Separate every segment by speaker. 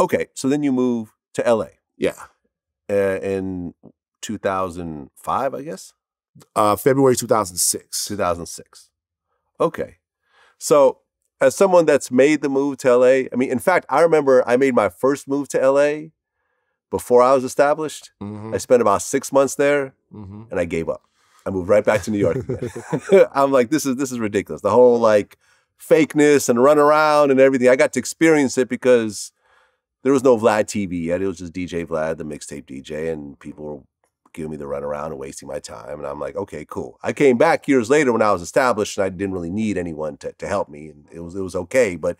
Speaker 1: Okay, so then you move to LA
Speaker 2: Yeah.
Speaker 1: uh, in 2005, I guess.
Speaker 2: Uh, February 2006.
Speaker 1: 2006. Okay. So, as someone that's made the move to LA, I mean, in fact, I remember I made my first move to LA before I was established.
Speaker 2: Mhm,
Speaker 1: I spent about six months there
Speaker 2: mhm.
Speaker 1: and I gave up. I moved right back to New York. I'm like, this is this is ridiculous. The whole like fakeness and run around and everything. I got to experience it because there was no Vlad TV yet. It was just DJ Vlad, the mixtape DJ, and people were giving me the run around and wasting my time. And I'm like, okay, cool. I came back years later when I was established and I didn't really need anyone to, to help me. And it was it was okay. But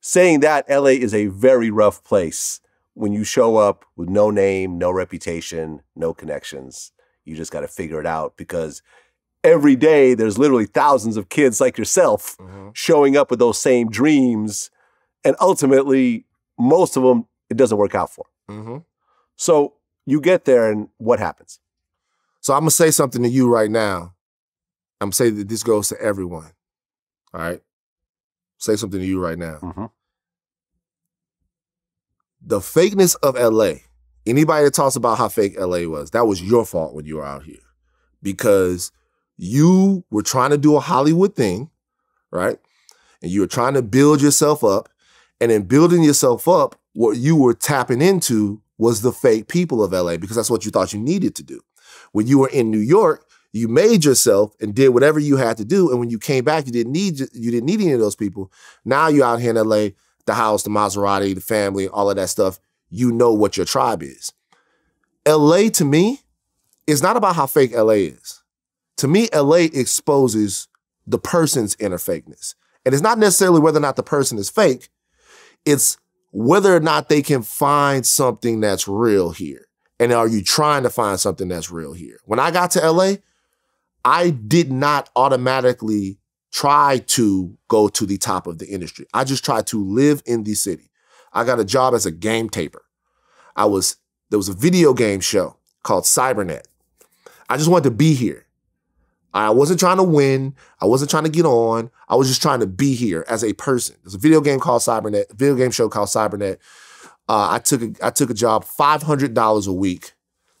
Speaker 1: saying that LA is a very rough place when you show up with no name, no reputation, no connections. You just got to figure it out because every day there's literally thousands of kids like yourself
Speaker 2: Mhm.
Speaker 1: showing up with those same dreams. And ultimately, most of them, it doesn't work out for.
Speaker 2: Mhm.
Speaker 1: So you get there, and what happens?
Speaker 2: So I'm gonna say something to you right now. I'm gonna say that this goes to everyone. All right. Say something to you right now.
Speaker 1: Mhm.
Speaker 2: The fakeness of LA. Anybody that talks about how fake LA was, that was your fault when you were out here. Because you were trying to do a Hollywood thing, right? And you were trying to build yourself up. And in building yourself up, what you were tapping into was the fake people of LA because that's what you thought you needed to do. When you were in New York, you made yourself and did whatever you had to do. And when you came back, you didn't need you didn't need any of those people. Now you're out here in LA, the house, the Maserati, the family, all of that stuff. You know what your tribe is. LA to me is not about how fake LA is. To me, LA exposes the person's inner fakeness. And it's not necessarily whether or not the person is fake, it's whether or not they can find something that's real here. And are you trying to find something that's real here? When I got to LA, I did not automatically try to go to the top of the industry. I just tried to live in the city. I got a job as a game taper. I was there was a video game show called Cybernet. I just wanted to be here. I wasn't trying to win. I wasn't trying to get on. I was just trying to be here as a person. There's a video game called Cybernet, video game show called Cybernet. Uh, I took a, I took a job, five hundred dollars a week,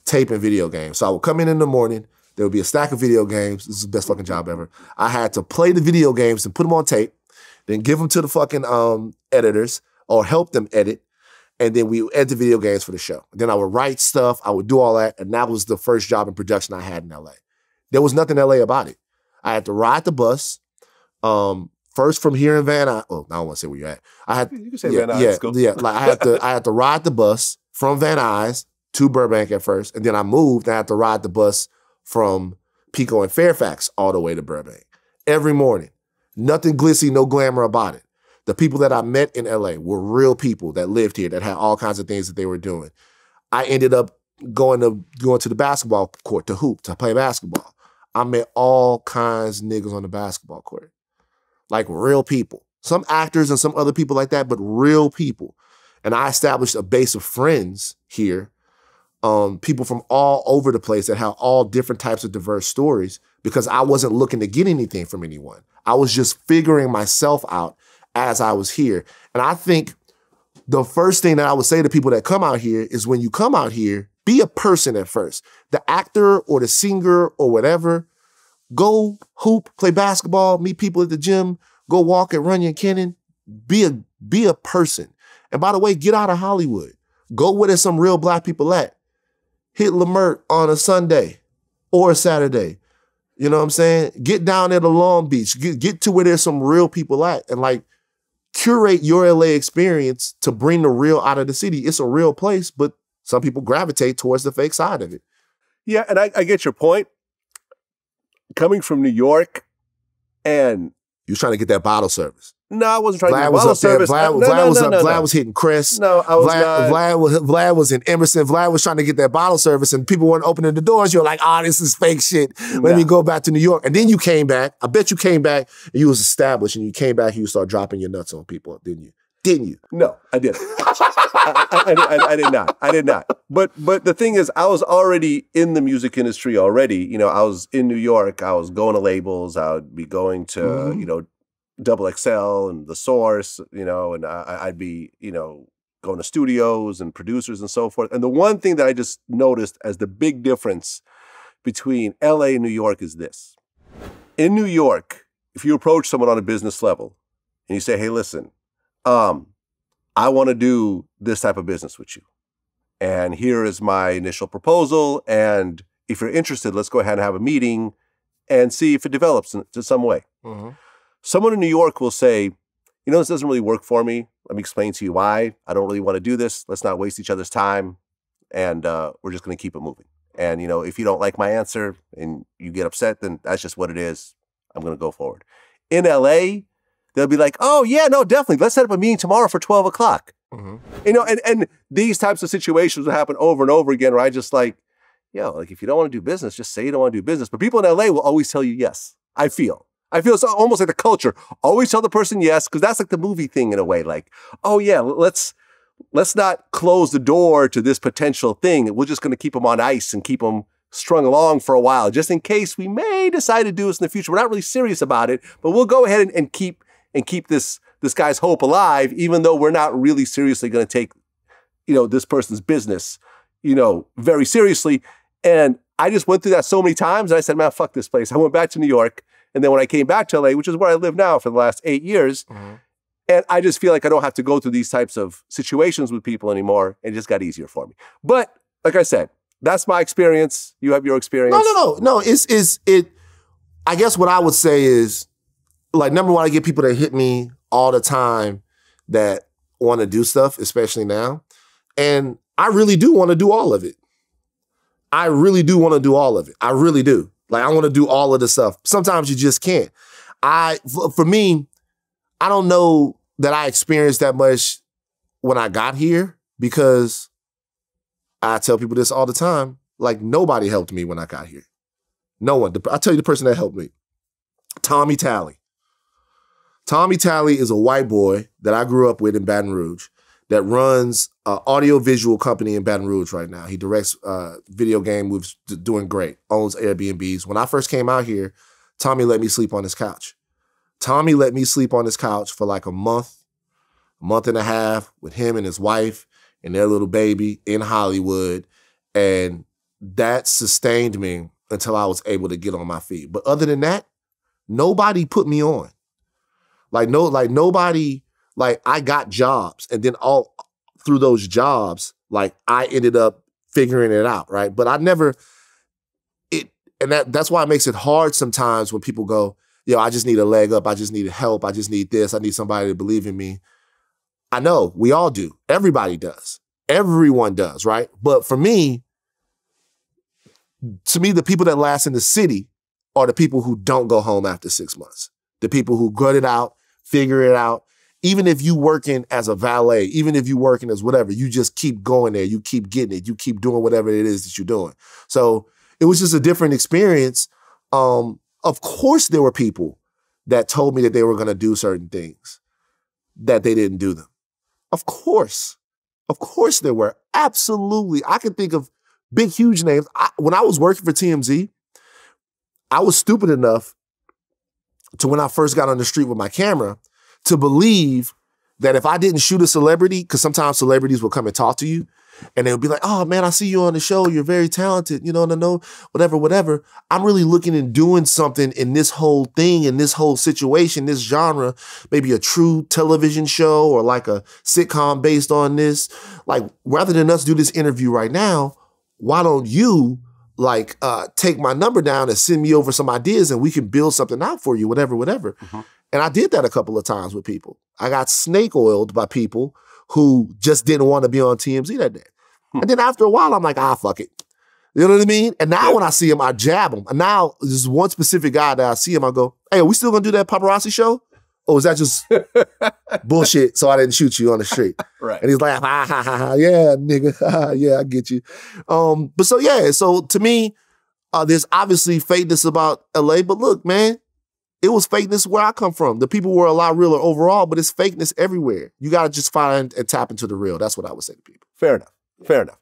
Speaker 2: taping video games. So I would come in in the morning. There would be a stack of video games. This is the best fucking job ever. I had to play the video games and put them on tape, then give them to the fucking um, editors or help them edit, and then we edit the video games for the show. Then I would write stuff. I would do all that, and that was the first job in production I had in LA. There was nothing LA about it. I had to ride the bus. Um, first from here in Van Nuys. Oh, I don't want to say where you're at. I had
Speaker 1: You can say
Speaker 2: yeah,
Speaker 1: Van Nuys,
Speaker 2: yeah,
Speaker 1: cool.
Speaker 2: yeah. Like I had to, I had to ride the bus from Van Nuys to Burbank at first, and then I moved. And I had to ride the bus from Pico and Fairfax all the way to Burbank every morning. Nothing glitzy, no glamour about it. The people that I met in LA were real people that lived here that had all kinds of things that they were doing. I ended up going to going to the basketball court to hoop to play basketball. I met all kinds of niggas on the basketball court, like real people. Some actors and some other people like that, but real people. And I established a base of friends here, um, people from all over the place that have all different types of diverse stories because I wasn't looking to get anything from anyone. I was just figuring myself out as I was here. And I think the first thing that I would say to people that come out here is when you come out here, be a person at first. The actor or the singer or whatever, go hoop, play basketball, meet people at the gym, go walk at Runyon Canyon. Be a be a person. And by the way, get out of Hollywood. Go where there's some real black people at. Hit Leimert on a Sunday or a Saturday. You know what I'm saying? Get down at the Long Beach. Get, get to where there's some real people at. And like curate your LA experience to bring the real out of the city. It's a real place, but some people gravitate towards the fake side of it.
Speaker 1: Yeah, and I, I get your point. Coming from New York, and
Speaker 2: You was trying to get that bottle service.
Speaker 1: no, I wasn't trying to
Speaker 2: Vlad
Speaker 1: get
Speaker 2: was
Speaker 1: bottle
Speaker 2: up there.
Speaker 1: service.
Speaker 2: Vlad,
Speaker 1: no,
Speaker 2: Vlad
Speaker 1: no,
Speaker 2: was up.
Speaker 1: no,
Speaker 2: Vlad
Speaker 1: no.
Speaker 2: was hitting Chris.
Speaker 1: No, I was
Speaker 2: Vlad,
Speaker 1: not.
Speaker 2: Vlad, was, Vlad was in Emerson. Vlad was trying to get that bottle service, and people weren't opening the doors. You're like, "Ah, this is fake shit. Let me go back to New York." And then you came back. I bet you came back and you was established, and you came back and you start dropping your nuts on people, didn't you? Didn't you?
Speaker 1: No, I didn't. I, I, I, I- did not. I did not. But but the thing is, I was already in the music industry already. You know, I was in New York. I was going to labels. I would be going to
Speaker 2: Mhm.
Speaker 1: you know, Double XL and The Source. You know, and I, I'd be you know going to studios and producers and so forth. And the one thing that I just noticed as the big difference between LA and New York is this. In New York, if you approach someone on a business level and you say, hey, listen, um, I want to do this type of business with you. And here is my initial proposal. And if you're interested, let's go ahead and have a meeting and see if it develops in, some way.
Speaker 2: Mm-hmm.
Speaker 1: Someone in New York will say, you know, this doesn't really work for me. Let me explain to you why. I don't really want to do this. Let's not waste each other's time. And uh, we're just going to keep it moving. And, you know, if you don't like my answer and you get upset, then that's just what it is. I'm going to go forward. In LA, they'll be like, oh, yeah, no, definitely. Let's set up a meeting tomorrow for 12 o'clock.
Speaker 2: Mm-hmm.
Speaker 1: You know, and, and these types of situations will happen over and over again where I just like, yo, like if you don't want to do business, just say you don't want to do business. But people in LA will always tell you yes. I feel. I feel it's almost like the culture. Always tell the person yes, because that's like the movie thing in a way. Like, oh yeah, let's let's not close the door to this potential thing. We're just going to keep them on ice and keep them strung along for a while, just in case we may decide to do this in the future. We're not really serious about it, but we'll go ahead and, and keep and keep this this guy's hope alive, even though we're not really seriously going to take, you know, this person's business, you know, very seriously. And I just went through that so many times, and I said, man, fuck this place. I went back to New York, and then when I came back to LA, which is where I live now for the last eight years,
Speaker 2: Mm-hmm.
Speaker 1: and I just feel like I don't have to go through these types of situations with people anymore. It just got easier for me. But like I said, that's my experience. You have your experience.
Speaker 2: No, no, no, no. It's is it. I guess what I would say is, like, number one, I get people that hit me all the time that want to do stuff, especially now, and I really do want to do all of it. I really do want to do all of it. I really do. Like, I want to do all of the stuff. Sometimes you just can't. I, for me, I don't know that I experienced that much when I got here because I tell people this all the time. Like nobody helped me when I got here. No one. I tell you the person that helped me. Tommy Talley. Tommy Talley is a white boy that I grew up with in Baton Rouge that runs an audio-visual company in Baton Rouge right now. He directs uh, video game movies, doing great, owns Airbnbs. When I first came out here, Tommy let me sleep on his couch. Tommy let me sleep on his couch for like a month, a month and a half with him and his wife and their little baby in Hollywood. And that sustained me until I was able to get on my feet. But other than that, nobody put me on. Like no, like nobody, like I got jobs. And then all through those jobs, like I ended up figuring it out, right? But I never it and that that's why it makes it hard sometimes when people go, yo, I just need a leg up, I just need help, I just need this, I need somebody to believe in me. I know we all do. Everybody does. Everyone does, right? But for me, to me, the people that last in the city are the people who don't go home after six months. The people who gut it out, figure it out. Even if you working as a valet, even if you working as whatever, you just keep going there. You keep getting it. You keep doing whatever it is that you're doing. So it was just a different experience. Um, of course, there were people that told me that they were going to do certain things that they didn't do them. Of course. Of course there were. Absolutely. I can think of big, huge names. I, when I was working for TMZ, I was stupid enough to when I first got on the street with my camera to believe that if I didn't shoot a celebrity, because sometimes celebrities will come and talk to you, and they'll be like, "Oh man, I see you on the show. You're very talented. You know, no, no, whatever, whatever." I'm really looking and doing something in this whole thing, in this whole situation, this genre, maybe a true television show or like a sitcom based on this. Like, rather than us do this interview right now, why don't you like uh, take my number down and send me over some ideas, and we can build something out for you, whatever, whatever.
Speaker 1: Mhm.
Speaker 2: And I did that a couple of times with people. I got snake oiled by people who just didn't want to be on TMZ that day.
Speaker 1: Hmm.
Speaker 2: And then after a while, I'm like, ah, fuck it. You know what I mean? And now
Speaker 1: Yeah.
Speaker 2: when I see him, I jab him. And now there's one specific guy that I see him, I go, hey, are we still gonna do that paparazzi show? Or is that just bullshit? So I didn't shoot you on the street.
Speaker 1: Right.
Speaker 2: And he's like, ha ha ha ha, yeah, nigga, ha, ha, yeah, I get you. Um, but so yeah, so to me, uh, there's obviously fakeness about LA, but look, man, it was fakeness where I come from. The people were a lot realer overall, but it's fakeness everywhere. You gotta just find and tap into the real. That's what I would say to people.
Speaker 1: Fair enough. Fair enough.